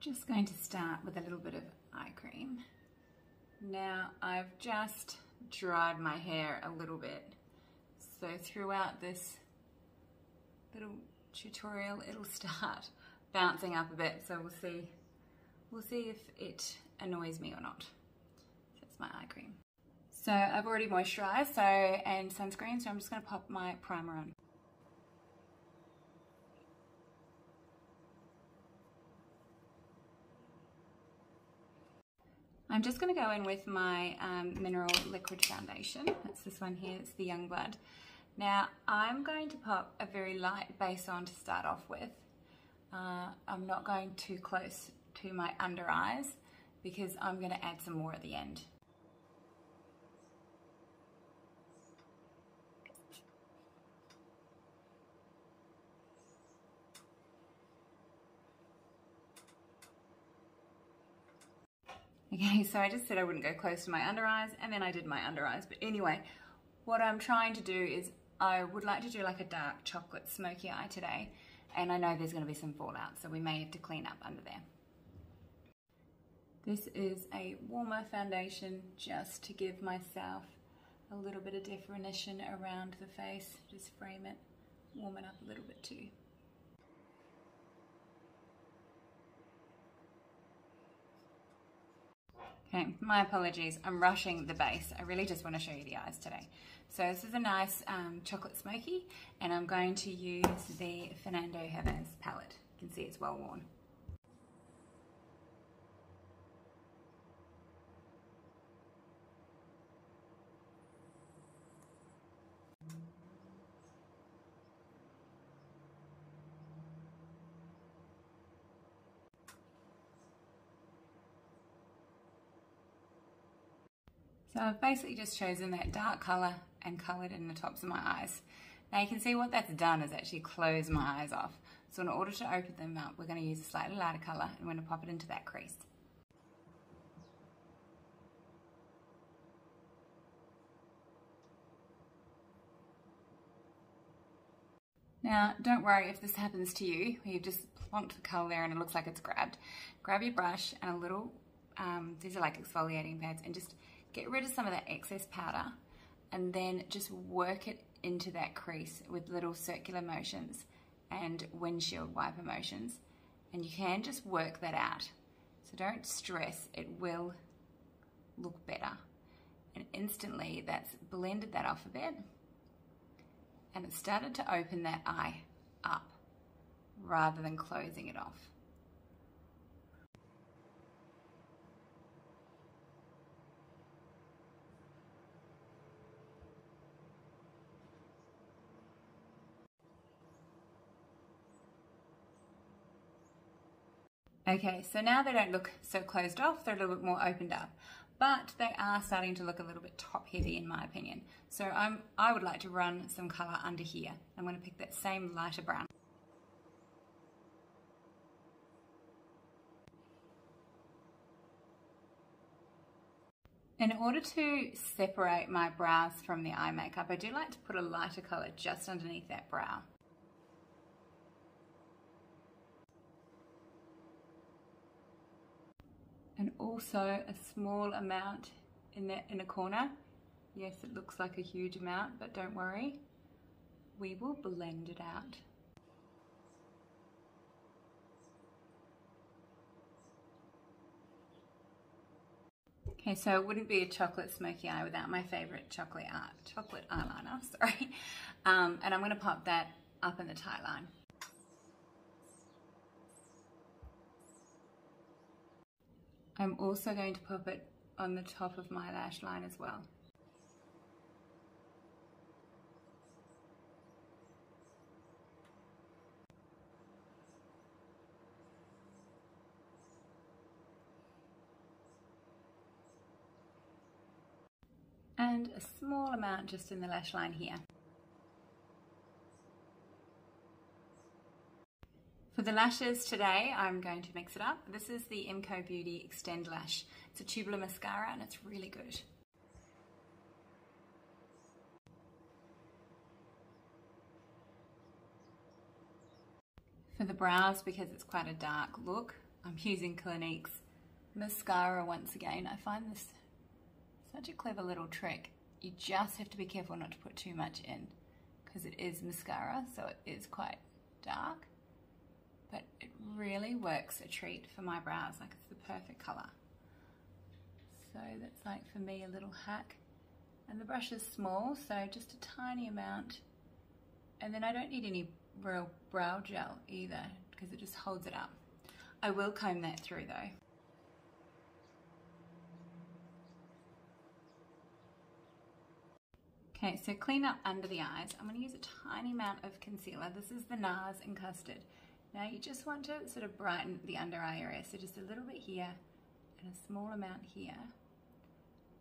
Just going to start with a little bit of eye cream. Now I've just dried my hair a little bit. So throughout this little tutorial, it'll start bouncing up a bit. So we'll see, we'll see if it annoys me or not. That's my eye cream. So I've already moisturized so and sunscreen, so I'm just gonna pop my primer on. I'm just going to go in with my um, Mineral Liquid Foundation. That's this one here, it's the Youngblood. Now, I'm going to pop a very light base on to start off with. Uh, I'm not going too close to my under eyes because I'm going to add some more at the end. Okay, so I just said I wouldn't go close to my under eyes and then I did my under eyes. But anyway, what I'm trying to do is I would like to do like a dark chocolate smoky eye today. And I know there's gonna be some fallout, so we may have to clean up under there. This is a warmer foundation just to give myself a little bit of definition around the face. Just frame it, warm it up a little bit too. Okay, my apologies. I'm rushing the base. I really just want to show you the eyes today. So this is a nice um, chocolate smoky, and I'm going to use the Fernando Hervas palette. You can see it's well worn. So I've basically just chosen that dark colour and coloured in the tops of my eyes. Now you can see what that's done is actually close my eyes off. So in order to open them up, we're going to use a slightly lighter colour and we're going to pop it into that crease. Now, don't worry if this happens to you, you've just plonked the colour there and it looks like it's grabbed. Grab your brush and a little, um, these are like exfoliating pads, and just Get rid of some of that excess powder and then just work it into that crease with little circular motions and windshield wiper motions. And you can just work that out. So don't stress, it will look better. And instantly that's blended that off a bit and it started to open that eye up rather than closing it off. Okay, so now they don't look so closed off, they're a little bit more opened up, but they are starting to look a little bit top heavy in my opinion. So I'm, I would like to run some color under here. I'm gonna pick that same lighter brown. In order to separate my brows from the eye makeup, I do like to put a lighter color just underneath that brow. And also a small amount in the in a corner. Yes, it looks like a huge amount, but don't worry. We will blend it out. Okay, so it wouldn't be a chocolate smoky eye without my favorite chocolate art, chocolate eyeliner, sorry. Um, and I'm gonna pop that up in the tight line. I'm also going to pop it on the top of my lash line as well. And a small amount just in the lash line here. For the lashes today, I'm going to mix it up. This is the Imco Beauty Extend Lash. It's a tubular mascara and it's really good. For the brows, because it's quite a dark look, I'm using Clinique's mascara once again. I find this such a clever little trick. You just have to be careful not to put too much in because it is mascara, so it is quite dark. But it really works a treat for my brows, like it's the perfect color. So that's like for me a little hack. And the brush is small, so just a tiny amount. And then I don't need any real brow gel either because it just holds it up. I will comb that through though. Okay, so clean up under the eyes. I'm going to use a tiny amount of concealer. This is the NARS Custard. Now you just want to sort of brighten the under eye area. So just a little bit here and a small amount here.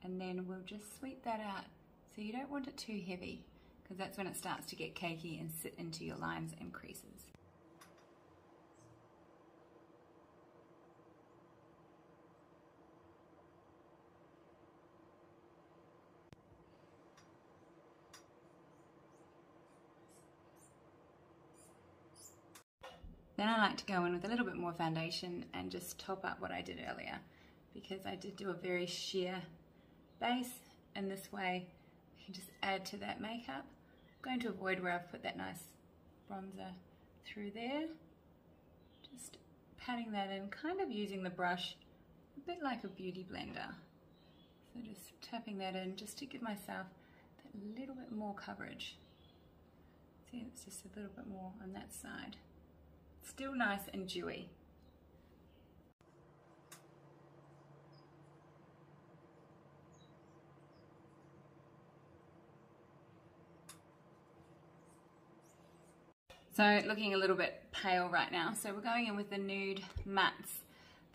And then we'll just sweep that out. So you don't want it too heavy because that's when it starts to get cakey and sit into your lines and creases. Then I like to go in with a little bit more foundation and just top up what I did earlier because I did do a very sheer base and this way I can just add to that makeup. I'm going to avoid where I've put that nice bronzer through there. Just patting that in, kind of using the brush a bit like a beauty blender. So just tapping that in just to give myself that little bit more coverage. See, it's just a little bit more on that side. Still nice and dewy. So looking a little bit pale right now. So we're going in with the Nude Mattes.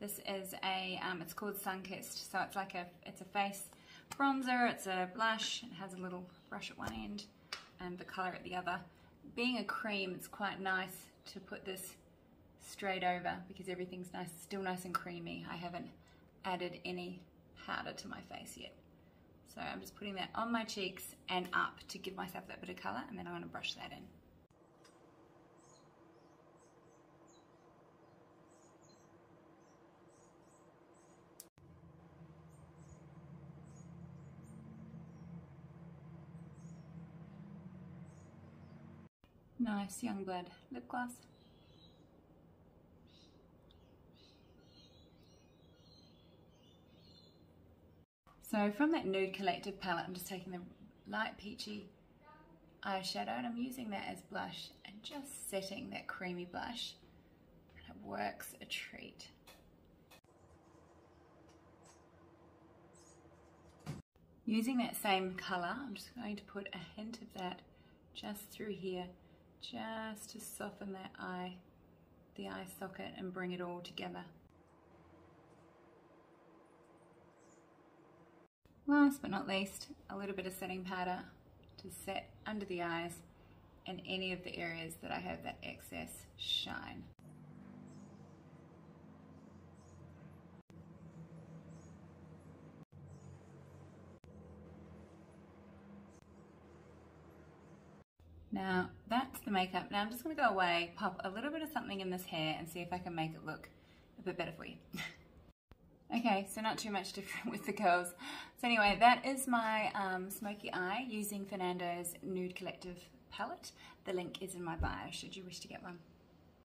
This is a, um, it's called Sunkissed. So it's like a, it's a face bronzer, it's a blush, it has a little brush at one end and the color at the other. Being a cream, it's quite nice to put this straight over because everything's nice, still nice and creamy. I haven't added any powder to my face yet. So I'm just putting that on my cheeks and up to give myself that bit of color and then I'm gonna brush that in. Nice Youngblood lip gloss. So from that Nude Collective palette, I'm just taking the light peachy eyeshadow and I'm using that as blush and just setting that creamy blush. And it works a treat. Using that same colour, I'm just going to put a hint of that just through here, just to soften that eye, the eye socket and bring it all together. Last but not least, a little bit of setting powder to set under the eyes and any of the areas that I have that excess shine. Now that's the makeup. Now I'm just gonna go away, pop a little bit of something in this hair and see if I can make it look a bit better for you. Okay, so not too much different with the curls. So anyway, that is my um, smoky eye using Fernando's Nude Collective palette. The link is in my bio should you wish to get one.